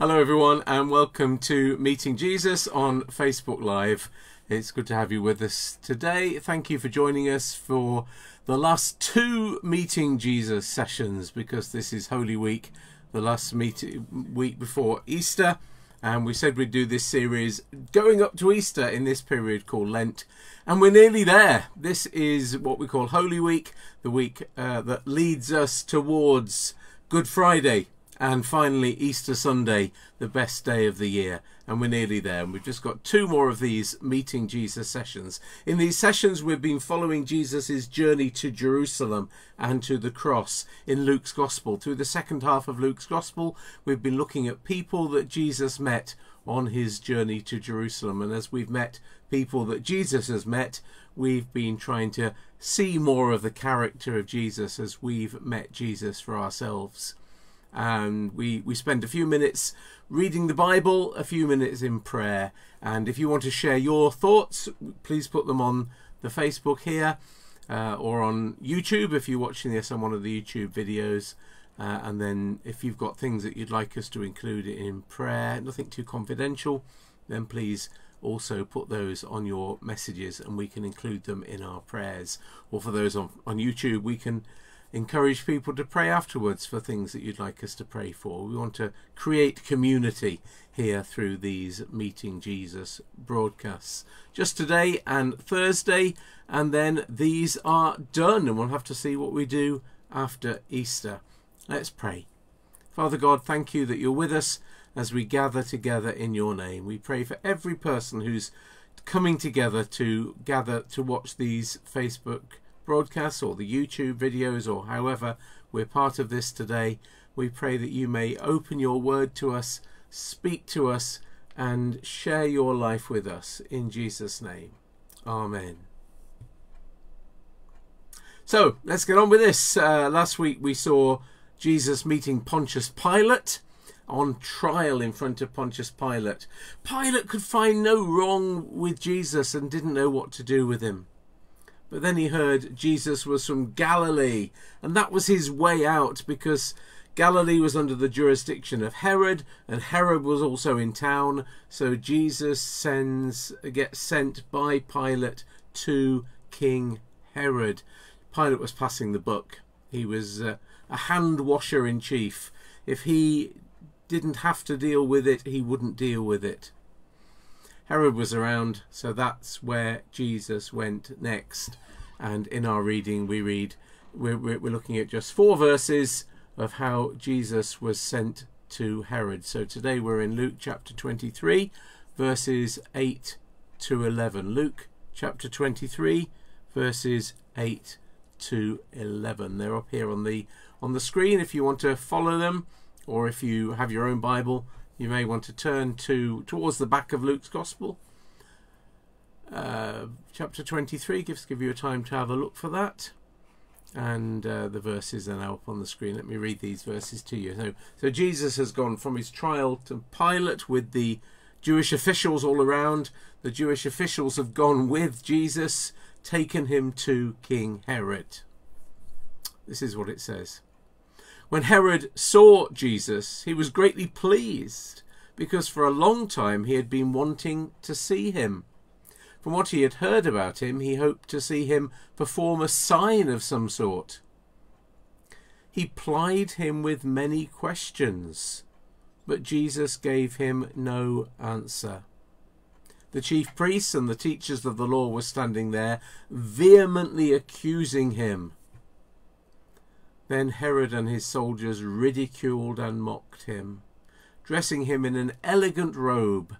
Hello, everyone, and welcome to Meeting Jesus on Facebook Live. It's good to have you with us today. Thank you for joining us for the last two Meeting Jesus sessions because this is Holy Week, the last meet- week before Easter. And we said we'd do this series going up to Easter in this period called Lent. And we're nearly there. This is what we call Holy Week, the week uh, that leads us towards Good Friday, and finally Easter Sunday, the best day of the year. And we're nearly there. And we've just got two more of these Meeting Jesus sessions. In these sessions, we've been following Jesus' journey to Jerusalem and to the cross in Luke's Gospel. Through the second half of Luke's Gospel, we've been looking at people that Jesus met on his journey to Jerusalem. And as we've met people that Jesus has met, we've been trying to see more of the character of Jesus as we've met Jesus for ourselves and we we spend a few minutes reading the bible a few minutes in prayer. And if you want to share your thoughts please put them on the facebook here uh, or on youtube if you're watching this on one of the youtube videos. Uh, and then if you've got things that you'd like us to include in prayer nothing too confidential then please also put those on your messages and we can include them in our prayers. Or for those on, on youtube we can encourage people to pray afterwards for things that you'd like us to pray for. We want to create community here through these Meeting Jesus broadcasts. Just today and Thursday, and then these are done, and we'll have to see what we do after Easter. Let's pray. Father God, thank you that you're with us as we gather together in your name. We pray for every person who's coming together to gather to watch these Facebook broadcasts or the YouTube videos or however we're part of this today. We pray that you may open your word to us, speak to us, and share your life with us in Jesus' name. Amen. So let's get on with this. Uh, last week we saw Jesus meeting Pontius Pilate on trial in front of Pontius Pilate. Pilate could find no wrong with Jesus and didn't know what to do with him. But then he heard Jesus was from Galilee, and that was his way out because Galilee was under the jurisdiction of Herod, and Herod was also in town. So Jesus sends gets sent by Pilate to King Herod. Pilate was passing the buck. He was uh, a hand washer in chief. If he didn't have to deal with it, he wouldn't deal with it. Herod was around, so that's where Jesus went next. And in our reading, we read, we're, we're looking at just four verses of how Jesus was sent to Herod. So today we're in Luke chapter 23, verses 8 to 11. Luke chapter 23, verses 8 to 11. They're up here on the on the screen if you want to follow them, or if you have your own Bible, you may want to turn to towards the back of Luke's Gospel. Uh, chapter 23 gives give you a time to have a look for that. And uh, the verses are now up on the screen. Let me read these verses to you. So, so Jesus has gone from his trial to Pilate with the Jewish officials all around. The Jewish officials have gone with Jesus, taken him to King Herod. This is what it says. When Herod saw Jesus, he was greatly pleased because for a long time he had been wanting to see him. From what he had heard about him, he hoped to see him perform a sign of some sort. He plied him with many questions, but Jesus gave him no answer. The chief priests and the teachers of the law were standing there, vehemently accusing him. Then Herod and his soldiers ridiculed and mocked him. Dressing him in an elegant robe,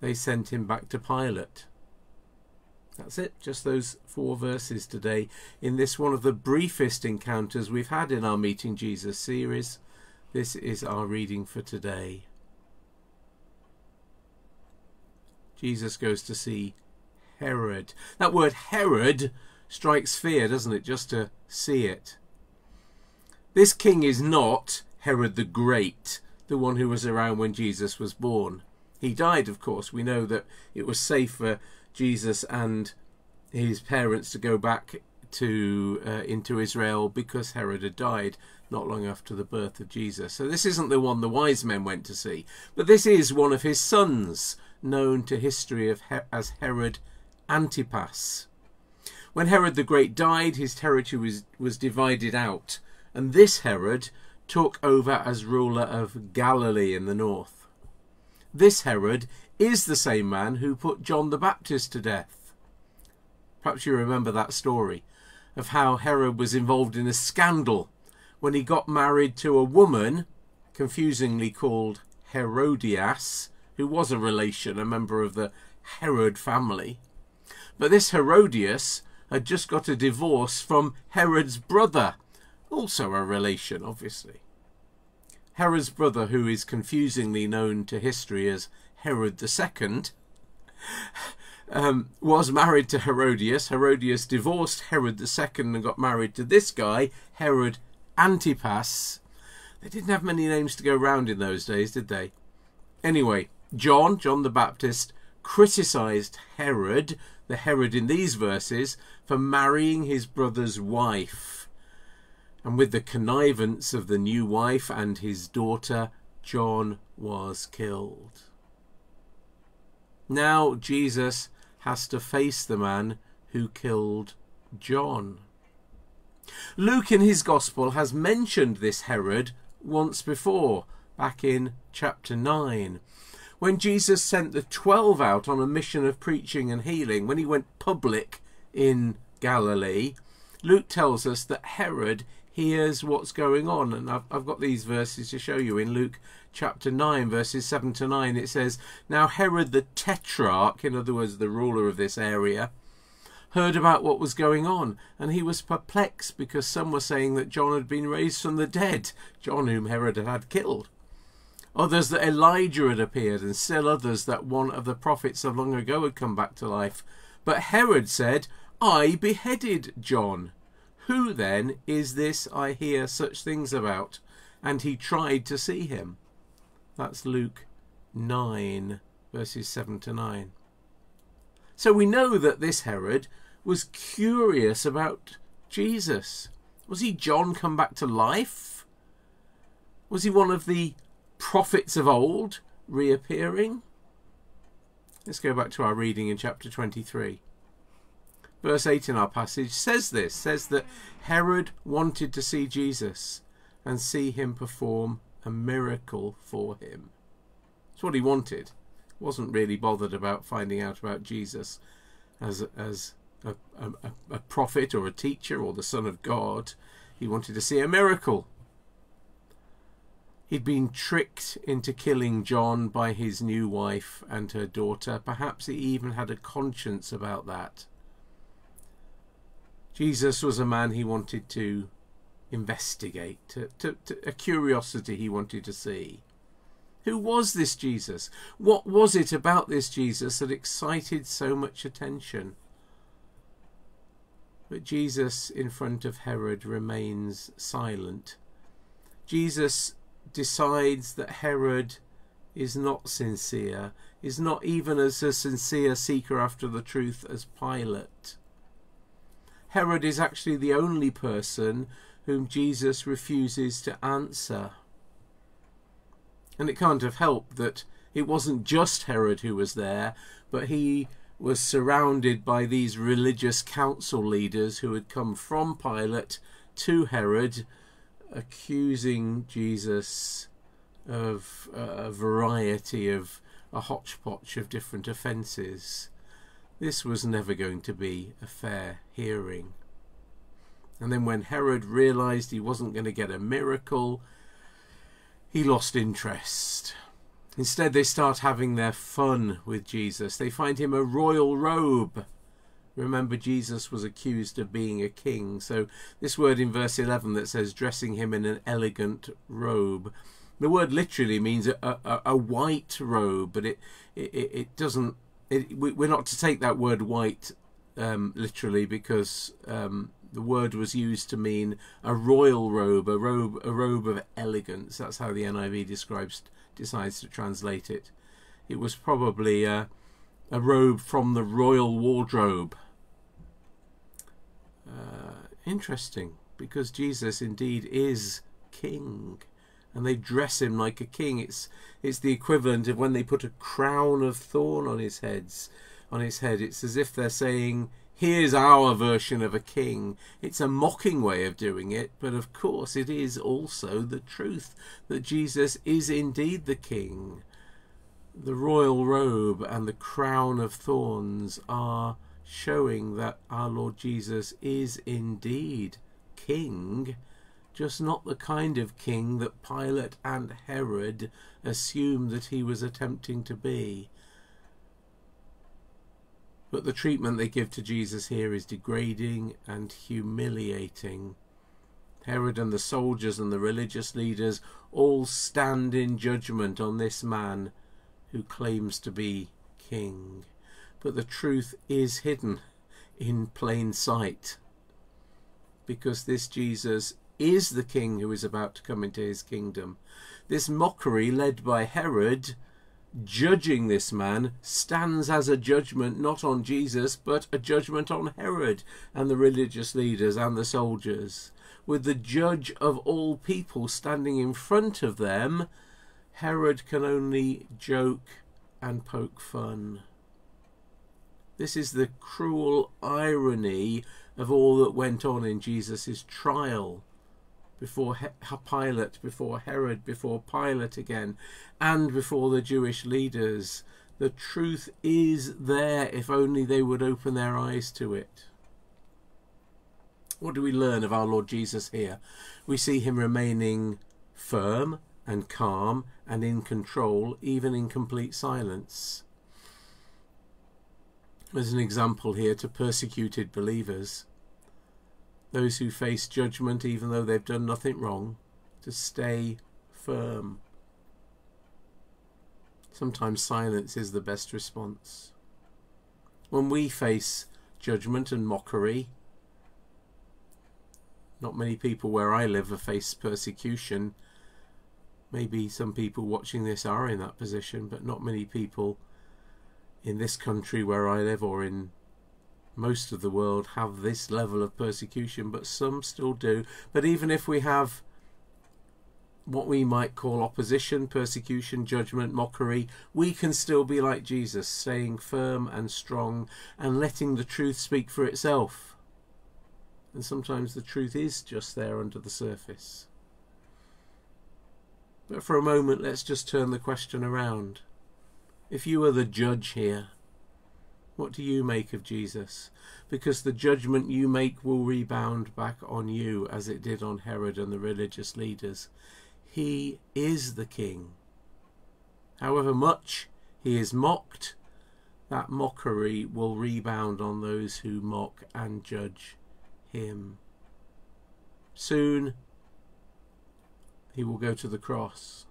they sent him back to Pilate. That's it, just those four verses today in this one of the briefest encounters we've had in our Meeting Jesus series. This is our reading for today. Jesus goes to see Herod. That word Herod strikes fear, doesn't it, just to see it. This king is not Herod the Great, the one who was around when Jesus was born. He died, of course. We know that it was safe for Jesus and his parents to go back to uh, into Israel because Herod had died not long after the birth of Jesus. So this isn't the one the wise men went to see, but this is one of his sons, known to history as Herod Antipas. When Herod the Great died, his territory was, was divided out, and this Herod took over as ruler of Galilee in the north. This Herod is the same man who put John the Baptist to death. Perhaps you remember that story of how Herod was involved in a scandal when he got married to a woman, confusingly called Herodias, who was a relation, a member of the Herod family. But this Herodias had just got a divorce from Herod's brother, also a relation, obviously. Herod's brother, who is confusingly known to history as Herod II, um, was married to Herodias. Herodias divorced Herod II and got married to this guy, Herod Antipas. They didn't have many names to go round in those days, did they? Anyway, John, John the Baptist, criticised Herod, the Herod in these verses, for marrying his brother's wife. And with the connivance of the new wife and his daughter, John was killed. Now Jesus has to face the man who killed John. Luke in his Gospel has mentioned this Herod once before, back in chapter 9, when Jesus sent the twelve out on a mission of preaching and healing, when he went public in Galilee. Luke tells us that Herod hears what's going on. And I've, I've got these verses to show you in Luke chapter 9, verses 7 to 9. It says, Now Herod the Tetrarch, in other words, the ruler of this area, heard about what was going on, and he was perplexed because some were saying that John had been raised from the dead, John whom Herod had killed. Others that Elijah had appeared, and still others that one of the prophets of long ago had come back to life. But Herod said, I beheaded John. Who then is this I hear such things about? And he tried to see him. That's Luke 9, verses 7 to 9. So we know that this Herod was curious about Jesus. Was he John come back to life? Was he one of the prophets of old reappearing? Let's go back to our reading in chapter 23 verse 8 in our passage says this says that Herod wanted to see Jesus and see him perform a miracle for him. It's what he wanted. Wasn't really bothered about finding out about Jesus as as a, a, a prophet or a teacher or the Son of God. He wanted to see a miracle. He'd been tricked into killing John by his new wife and her daughter. Perhaps he even had a conscience about that. Jesus was a man he wanted to investigate, to, to, to, a curiosity he wanted to see. Who was this Jesus? What was it about this Jesus that excited so much attention? But Jesus in front of Herod remains silent. Jesus decides that Herod is not sincere, is not even as a sincere seeker after the truth as Pilate. Herod is actually the only person whom Jesus refuses to answer. And it can't have helped that it wasn't just Herod who was there, but he was surrounded by these religious council leaders who had come from Pilate to Herod, accusing Jesus of a variety of a hodgepodge of different offences. This was never going to be a fair hearing. And then when Herod realized he wasn't going to get a miracle, he lost interest. Instead, they start having their fun with Jesus. They find him a royal robe. Remember, Jesus was accused of being a king. So, this word in verse 11 that says dressing him in an elegant robe, the word literally means a, a, a white robe, but it, it, it doesn't it, we're not to take that word white um, literally because um, the word was used to mean a royal robe, a robe, a robe of elegance. That's how the NIV describes decides to translate it. It was probably a, a robe from the royal wardrobe. uh, interesting because Jesus indeed is king and they dress him like a king. It's it's the equivalent of when they put a crown of thorn on his heads on his head. It's as if they're saying, Here's our version of a king. It's a mocking way of doing it, but of course it is also the truth that Jesus is indeed the king. The royal robe and the crown of thorns are showing that our Lord Jesus is indeed king just not the kind of king that Pilate and Herod assumed that he was attempting to be. But the treatment they give to Jesus here is degrading and humiliating. Herod and the soldiers and the religious leaders all stand in judgment on this man who claims to be king. But the truth is hidden in plain sight because this Jesus is the king who is about to come into his kingdom. This mockery, led by Herod, judging this man, stands as a judgment not on Jesus, but a judgment on Herod and the religious leaders and the soldiers. With the judge of all people standing in front of them, Herod can only joke and poke fun. This is the cruel irony of all that went on in Jesus' trial before Pilate, before Herod, before Pilate again, and before the Jewish leaders. The truth is there if only they would open their eyes to it. What do we learn of our Lord Jesus here? We see him remaining firm and calm and in control, even in complete silence. There's an example here to persecuted believers those who face judgment even though they've done nothing wrong, to stay firm. Sometimes silence is the best response. When we face judgment and mockery, not many people where I live have faced persecution. Maybe some people watching this are in that position, but not many people in this country where I live or in most of the world have this level of persecution, but some still do. But even if we have what we might call opposition, persecution, judgment, mockery, we can still be like Jesus, staying firm and strong and letting the truth speak for itself. And sometimes the truth is just there under the surface. But for a moment, let's just turn the question around. If you were the judge here, what do you make of Jesus? Because the judgment you make will rebound back on you as it did on Herod and the religious leaders. He is the king. However much he is mocked, that mockery will rebound on those who mock and judge him. Soon he will go to the cross,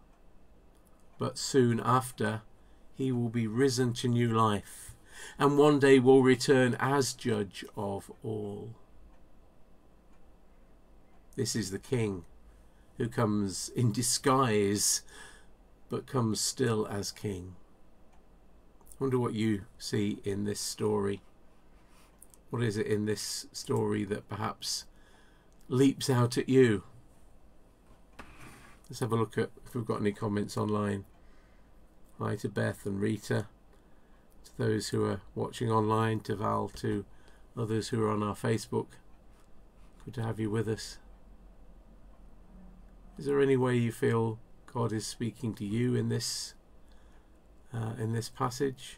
but soon after he will be risen to new life and one day will return as judge of all. This is the king who comes in disguise but comes still as king. I wonder what you see in this story. What is it in this story that perhaps leaps out at you? Let's have a look at if we've got any comments online. Hi to Beth and Rita to those who are watching online, to Val, to others who are on our Facebook. Good to have you with us. Is there any way you feel God is speaking to you in this uh, in this passage?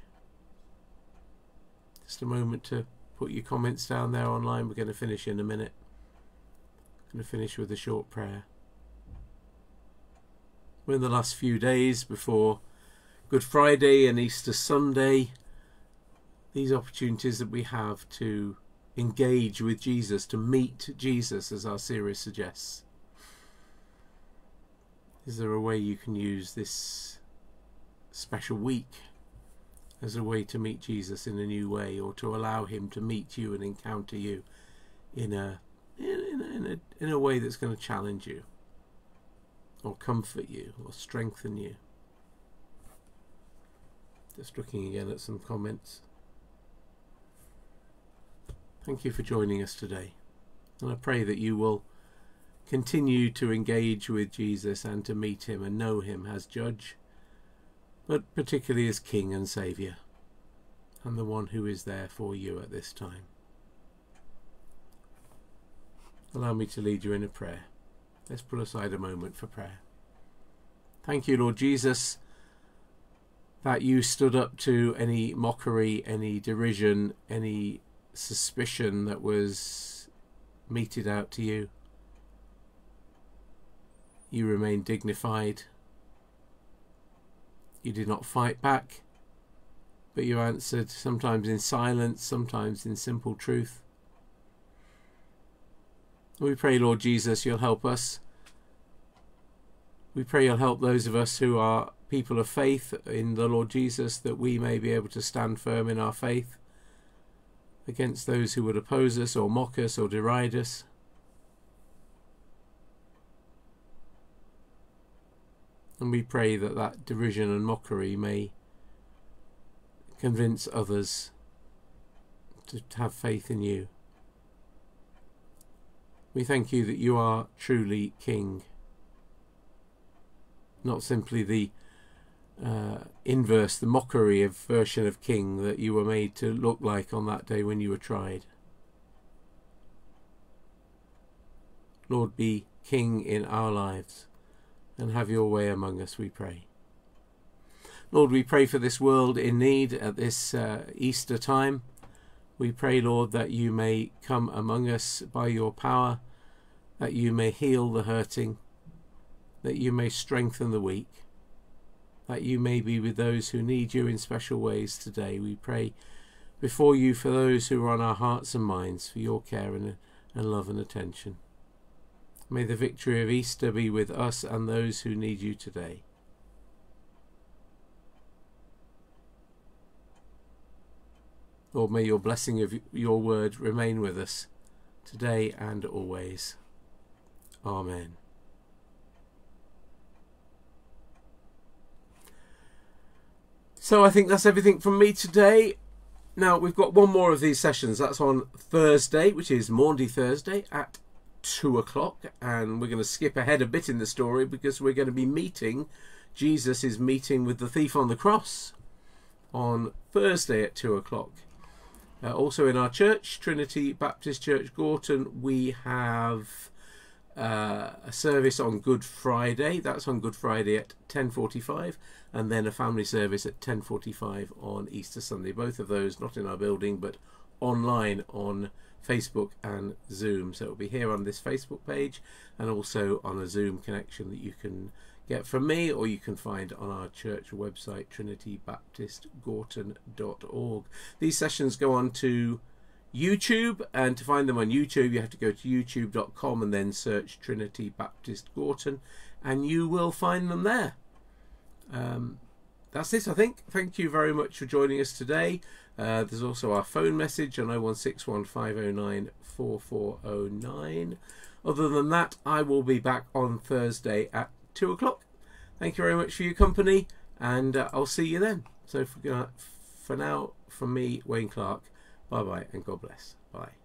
Just a moment to put your comments down there online. We're going to finish in a minute. I'm going to finish with a short prayer. We're in the last few days before Good Friday and Easter Sunday, these opportunities that we have to engage with Jesus, to meet Jesus, as our series suggests. Is there a way you can use this special week as a way to meet Jesus in a new way, or to allow Him to meet you and encounter you in a in, in, in a, in a way that's going to challenge you, or comfort you, or strengthen you? Just looking again at some comments. Thank you for joining us today. And I pray that you will continue to engage with Jesus and to meet him and know him as judge, but particularly as King and Saviour, and the one who is there for you at this time. Allow me to lead you in a prayer. Let's put aside a moment for prayer. Thank you, Lord Jesus, that you stood up to any mockery, any derision, any suspicion that was meted out to you. You remained dignified. You did not fight back, but you answered sometimes in silence, sometimes in simple truth. We pray, Lord Jesus, you'll help us. We pray you'll help those of us who are people of faith in the Lord Jesus that we may be able to stand firm in our faith against those who would oppose us or mock us or deride us. And we pray that that derision and mockery may convince others to have faith in you. We thank you that you are truly King, not simply the uh, inverse, the mockery of version of King that you were made to look like on that day when you were tried. Lord, be King in our lives and have your way among us, we pray. Lord, we pray for this world in need at this uh, Easter time. We pray, Lord, that you may come among us by your power, that you may heal the hurting, that you may strengthen the weak, that you may be with those who need you in special ways today. We pray before you for those who are on our hearts and minds, for your care and, and love and attention. May the victory of Easter be with us and those who need you today. Lord, may your blessing of your word remain with us today and always. Amen. So I think that's everything from me today. Now we've got one more of these sessions. That's on Thursday, which is Maundy Thursday at two o'clock, and we're going to skip ahead a bit in the story because we're going to be meeting. Jesus is meeting with the thief on the cross on Thursday at two o'clock. Uh, also in our church, Trinity Baptist Church Gorton, we have uh, a service on Good Friday. That's on Good Friday at 10:45, and then a family service at 10:45 on Easter Sunday. Both of those not in our building, but online on Facebook and Zoom. So it'll be here on this Facebook page, and also on a Zoom connection that you can get from me, or you can find on our church website, trinitybaptistgorton.org. These sessions go on to YouTube, and to find them on YouTube, you have to go to youtube.com and then search Trinity Baptist Gorton, and you will find them there. Um, that's it, I think. Thank you very much for joining us today. Uh, there's also our phone message on 01615094409. Other than that, I will be back on Thursday at 2 o'clock. Thank you very much for your company, and uh, I'll see you then. So for, uh, for now, from me, Wayne Clarke, bye bye and God bless. Bye.